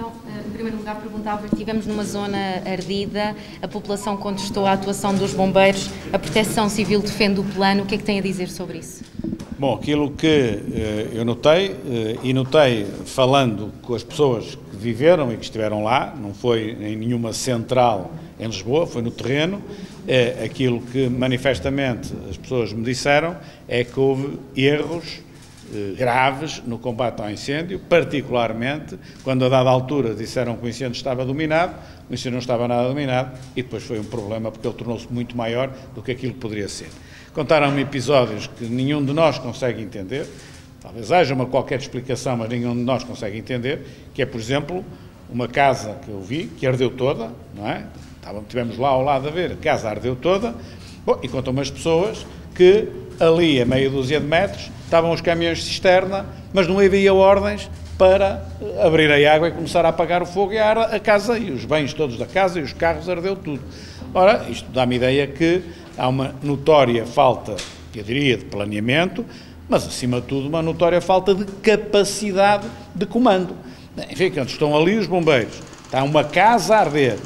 Então, eh, em primeiro lugar, perguntava: estivemos numa zona ardida, a população contestou a atuação dos bombeiros, a Proteção Civil defende o plano. O que é que tem a dizer sobre isso? Bom, aquilo que eh, eu notei, eh, e notei falando com as pessoas que viveram e que estiveram lá, não foi em nenhuma central em Lisboa, foi no terreno, é, aquilo que manifestamente as pessoas me disseram é que houve erros graves no combate ao incêndio, particularmente quando a dada altura disseram que o incêndio estava dominado, o incêndio não estava nada dominado e depois foi um problema porque ele tornou-se muito maior do que aquilo que poderia ser. Contaram-me episódios que nenhum de nós consegue entender, talvez haja uma qualquer explicação, mas nenhum de nós consegue entender, que é, por exemplo, uma casa que eu vi, que ardeu toda, não é? Tivemos lá ao lado a ver, a casa ardeu toda, Bom, e contam-me as pessoas que ali, a meia dúzia de metros, estavam os caminhões de cisterna, mas não havia ordens para abrir a água e começar a apagar o fogo e a casa e os bens todos da casa e os carros ardeu tudo. Ora, isto dá-me ideia que há uma notória falta, eu diria, de planeamento, mas acima de tudo uma notória falta de capacidade de comando. Enfim, quando estão ali os bombeiros, está uma casa a arder,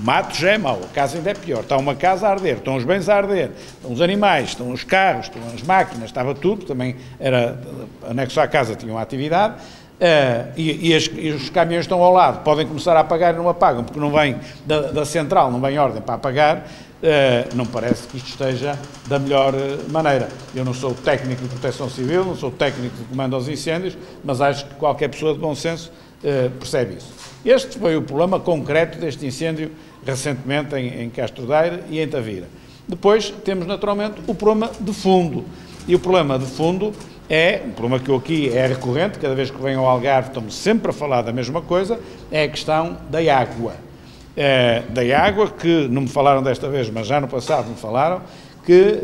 Mato já é mau, a casa ainda é pior. Está uma casa a arder, estão os bens a arder, estão os animais, estão os carros, estão as máquinas, estava tudo, também era anexo à casa, tinha uma atividade. Uh, e, e, as, e, os caminhões estão ao lado, podem começar a apagar e não apagam, porque não vem da, da central, não vem ordem para apagar, uh, não parece que isto esteja da melhor eh, maneira. Eu não sou técnico de proteção civil, não sou técnico de comando aos incêndios, mas acho que qualquer pessoa de bom senso uh, percebe isso. Este foi o problema concreto deste incêndio recentemente em, em Castro Daire e em Tavira. Depois temos naturalmente o problema de fundo. E o problema de fundo é, um problema que eu aqui é recorrente, cada vez que venho ao Algarve estamos sempre a falar da mesma coisa, é a questão da água. É, da água, que não me falaram desta vez, mas já no passado me falaram, que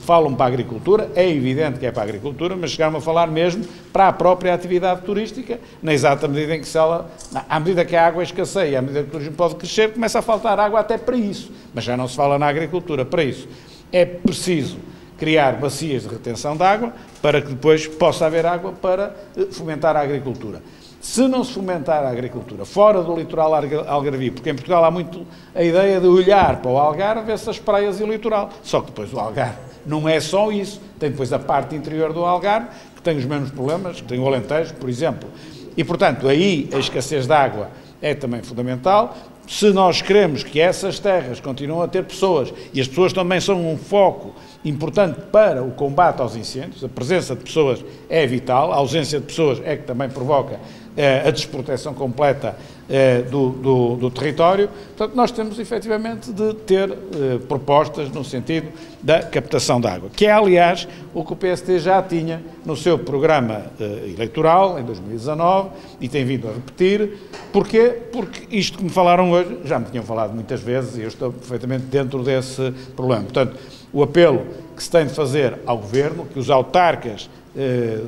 falam para a agricultura, é evidente que é para a agricultura, mas chegaram a falar mesmo para a própria atividade turística, na exata medida em que se ela, à medida que a água escasseia, à medida que o turismo pode crescer, começa a faltar água até para isso, mas já não se fala na agricultura para isso. É preciso criar bacias de retenção de água para que depois possa haver água para eh, fomentar a agricultura. Se não se fomentar a agricultura fora do litoral algarvio, porque em Portugal há muito a ideia de olhar para o Algarve, essas praias e o litoral. Só que depois o Algarve não é só isso. Tem depois a parte interior do Algarve, que tem os mesmos problemas, que tem o Alentejo, por exemplo. E, portanto, aí a escassez de água é também fundamental. Se nós queremos que essas terras continuem a ter pessoas, e as pessoas também são um foco importante para o combate aos incêndios, a presença de pessoas é vital, a ausência de pessoas é que também provoca a desproteção completa eh, do, do, do, território. Portanto, nós temos efetivamente de ter eh, propostas no sentido da captação de água, que é, aliás, o que o PST já tinha no seu programa eleitoral em 2019 e tem vindo a repetir. Porquê? Porque isto que me falaram hoje, já me tinham falado muitas vezes e eu estou perfeitamente dentro desse problema. Portanto, o apelo que se tem de fazer ao Governo, que os autarcas eh,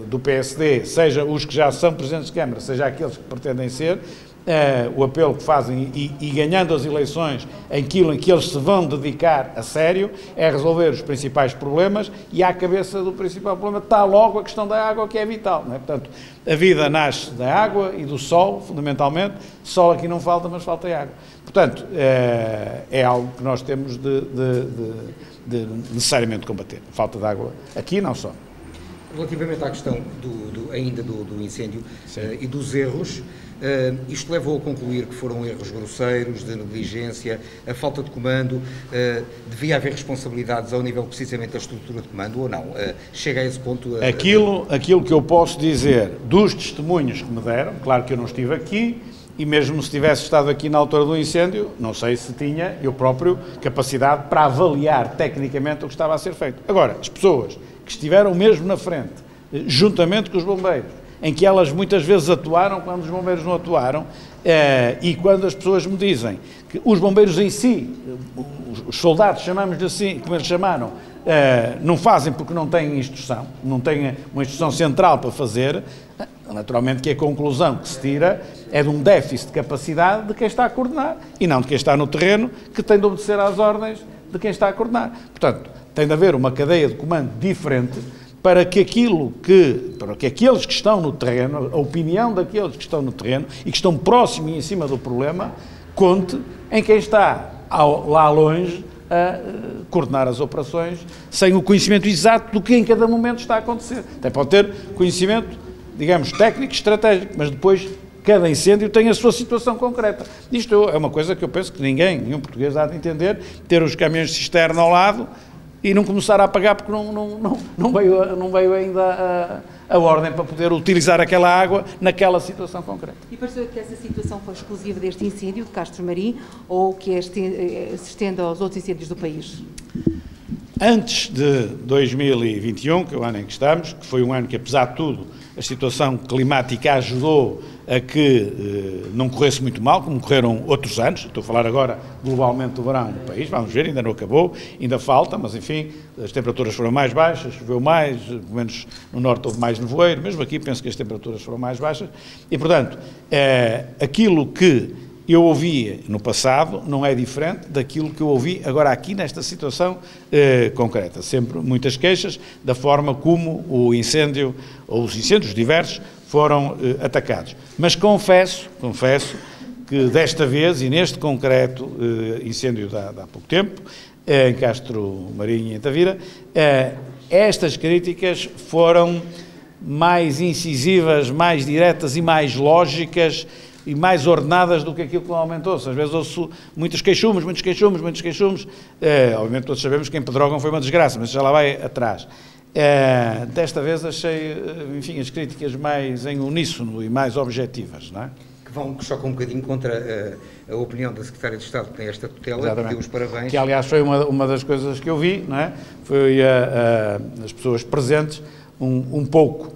do PSD, seja os que já são presidentes de Câmara, seja aqueles que pretendem ser, eh, o apelo que fazem e, e, ganhando as eleições, aquilo em que eles se vão dedicar a sério, é resolver os principais problemas e à cabeça do principal problema está logo a questão da água, que é vital. É? Portanto, a vida nasce da água e do sol, fundamentalmente. Sol aqui não falta, mas falta água. Portanto, é, é algo que nós temos de, de, de, de necessariamente combater. Falta de água aqui não só. Relativamente à questão do, do ainda do, do incêndio uh, e dos erros, uh, isto levou a concluir que foram erros grosseiros, de negligência, a falta de comando, uh, devia haver responsabilidades ao nível precisamente da estrutura de comando ou não? chega a esse ponto? A, aquilo, aquilo que eu posso dizer dos testemunhos que me deram, claro que eu não estive aqui, e mesmo se tivesse estado aqui na altura do incêndio, não sei se tinha eu próprio capacidade para avaliar tecnicamente o que estava a ser feito. Agora, as pessoas que estiveram mesmo na frente, juntamente com os bombeiros, em que elas muitas vezes atuaram quando os bombeiros não atuaram, eh, e quando as pessoas me dizem que os bombeiros em si, os soldados, chamamos-lhe assim, como eles chamaram, eh, não fazem porque não têm instrução, não têm uma instrução central para fazer, naturalmente que a conclusão que se tira é de um déficit de capacidade de quem está a coordenar, e não de quem está no terreno, que tem de obedecer às ordens de quem está a coordenar. Portanto, tem de haver uma cadeia de comando diferente para que aquilo que, para que aqueles que estão no terreno, a opinião daqueles que estão no terreno e que estão próximos e em cima do problema, conte em quem está ao, lá longe a uh, coordenar as operações sem o conhecimento exato do que em cada momento está a acontecer. Até pode ter conhecimento, digamos, técnico, estratégico, mas depois cada incêndio tem a sua situação concreta. Isto é uma coisa que eu penso que ninguém, nenhum português há de entender, ter os caminhões de cisterna ao lado e não começar a apagar porque não, não, não, não, veio, não veio ainda a, a ordem para poder utilizar aquela água naquela situação concreta. E pareceu que essa situação foi exclusiva deste incêndio de Castro Marim ou que este, eh, se estende aos outros incêndios do país? Antes de 2021, que é o ano em que estamos, que foi um ano que, apesar de tudo, a situação climática ajudou a que eh, não corresse muito mal, como correram outros anos. Estou a falar agora globalmente do verão no país, vamos ver, ainda não acabou, ainda falta, mas enfim, as temperaturas foram mais baixas, choveu mais, pelo menos no norte houve mais nevoeiro, mesmo aqui penso que as temperaturas foram mais baixas, e portanto, eh, aquilo que eu ouvia no passado não é diferente daquilo que eu ouvi agora aqui nesta situação eh, concreta. Sempre muitas queixas da forma como o incêndio, ou os incêndios diversos, foram eh, atacados. Mas confesso, confesso, que desta vez, e neste concreto eh, incêndio de há, de há pouco tempo, eh, em Castro Marinho e em Tavira, estas críticas foram mais incisivas, mais diretas e mais lógicas e mais ordenadas do que aquilo que aumentou-se. Às vezes ouço muitos queixumes, muitos queixumes, muitos queixumes. Obviamente todos sabemos que em Pedrógão foi uma desgraça, mas já lá vai atrás. É, desta vez achei, eh, enfim, as críticas mais em uníssono e mais objetivas, não é? Que vão, que chocam um bocadinho contra a, eh, a opinião da Secretária de Estado que tem esta tutela, Exatamente. que deu os parabéns. Que aliás foi uma, uma das coisas que eu vi, não é? Foi a, a, as pessoas presentes um, um pouco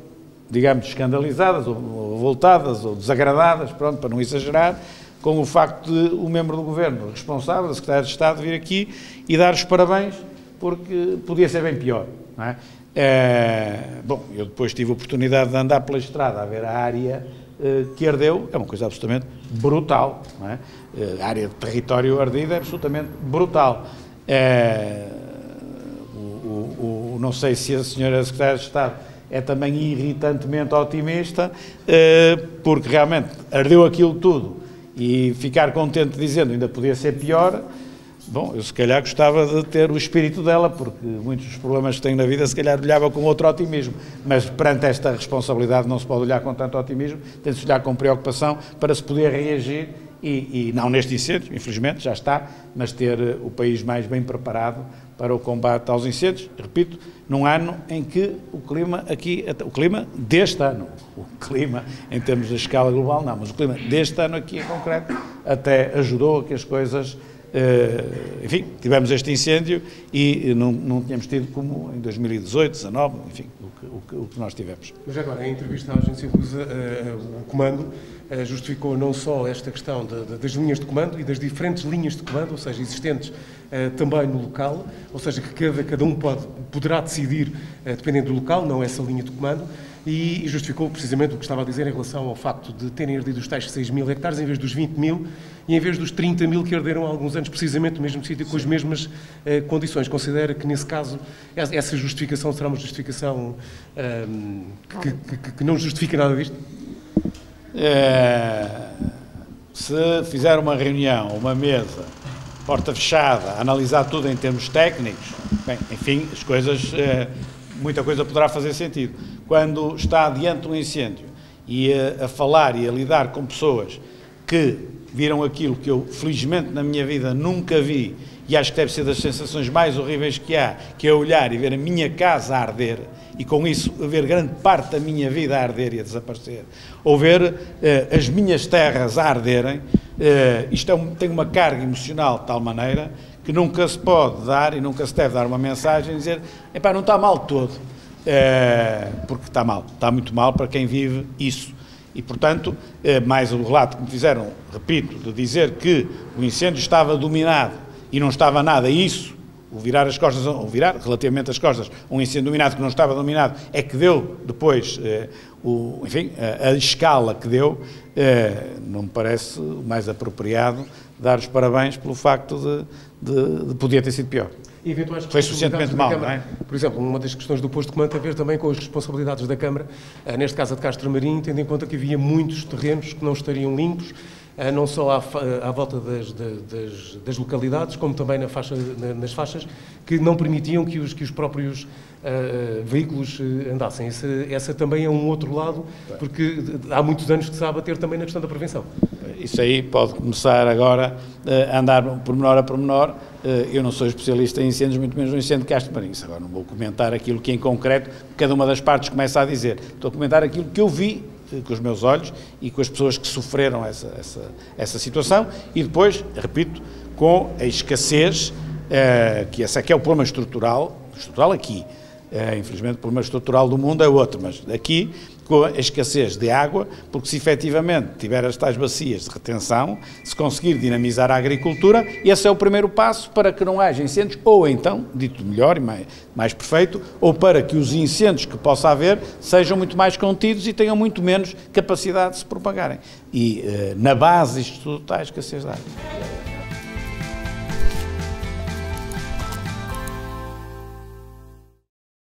digamos, escandalizadas, ou voltadas, ou desagradadas, pronto, para não exagerar, com o facto de o membro do Governo responsável, da Secretaria de Estado, vir aqui e dar os parabéns, porque podia ser bem pior, é? É bom, eu depois tive a oportunidade de andar pela estrada a ver a área eh, que ardeu, é uma coisa absolutamente brutal, é? Eh, a área de território ardido é absolutamente brutal. É, o, o, o, não sei se a senhora Secretária de Estado é também irritantemente otimista, porque realmente ardeu aquilo tudo e ficar contente dizendo ainda podia ser pior, bom, eu se calhar gostava de ter o espírito dela, porque muitos dos problemas que tenho na vida se calhar olhava com outro otimismo, mas perante esta responsabilidade não se pode olhar com tanto otimismo, tem-se olhar com preocupação para se poder reagir e, e, não neste incêndio, infelizmente, já está, mas ter eh, o país mais bem preparado para o combate aos incêndios, repito, num ano em que o clima aqui, o clima deste ano, o clima em termos de escala global não, mas o clima deste ano aqui em concreto até ajudou a que as coisas enfim, tivemos este incêndio e não, não tínhamos tido como em 2018, 2019, enfim, o que, o que, o que nós tivemos. Mas agora, em entrevista à agência Lusa, uh, o comando justificou não só esta questão de, de, das linhas de comando e das diferentes linhas de comando, ou seja, existentes também no local, ou seja, que cada, cada um pode, poderá decidir, dependendo do local, não essa linha de comando, e justificou precisamente o que estava a dizer em relação ao facto de terem ardido os tais 6 mil hectares em vez dos 20 mil e em vez dos 30 mil que arderam há alguns anos, precisamente no mesmo sítio, com as mesmas eh, condições. Considera que, nesse caso, essa justificação será uma justificação ehm, que, que, que, não justifica nada disto? É, se fizer uma reunião, uma mesa, porta fechada, analisar tudo em termos técnicos, bem, enfim, as coisas, é, muita coisa poderá fazer sentido. Quando está diante de um incêndio e a, a falar e a lidar com pessoas que viram aquilo que eu, felizmente, na minha vida nunca vi, e acho que deve ser das sensações mais horríveis que há, que é olhar e ver a minha casa a arder, e com isso ver grande parte da minha vida a arder e a desaparecer, ou ver eh, as minhas terras a arderem, eh, isto é um, tem uma carga emocional de tal maneira que nunca se pode dar e nunca se deve dar uma mensagem e dizer, epá, não está mal todo, eh, porque está mal, está muito mal para quem vive isso. E, portanto, eh, mais o relato que me fizeram, repito, de dizer que o incêndio estava dominado e não estava nada, isso, o virar as costas, ou virar relativamente as costas, um incêndio dominado que não estava dominado, é que deu depois, eh, o, enfim, a, a, escala que deu, eh, não me parece mais apropriado dar os parabéns pelo facto de, de, de ter sido pior. Eventuais Foi suficientemente mal, não é? Por exemplo, uma das questões do posto de comando tem a ver também com as responsabilidades da Câmara, eh, neste caso a de Castro Marim, tendo em conta que havia muitos terrenos que não estariam limpos, eh, não só à, à volta das, das, das, localidades, como também na faixa, nas faixas, que não permitiam que os, que os próprios uh, veículos andassem. Essa, essa, também é um outro lado, porque há muitos anos que se sabe a ter também na questão da prevenção. Isso aí pode começar agora a andar por menor a por menor. Eu não sou especialista em incêndios, muito menos no incêndio de Castro Marinho. Agora não vou comentar aquilo que em concreto cada uma das partes começa a dizer. Estou a comentar aquilo que eu vi com os meus olhos e com as pessoas que sofreram essa, essa, essa situação e depois, repito, com a escassez, eh, que esse aqui é o problema estrutural, estrutural aqui, eh, infelizmente o problema estrutural do mundo é outro, mas aqui com a escassez de água, porque se efetivamente tiver as tais bacias de retenção, se conseguir dinamizar a agricultura, esse é o primeiro passo para que não haja incêndios, ou então, dito melhor e mais, mais perfeito, ou para que os incêndios que possa haver sejam muito mais contidos e tenham muito menos capacidade de se propagarem. E uh, na base isto tudo está a escassez de água.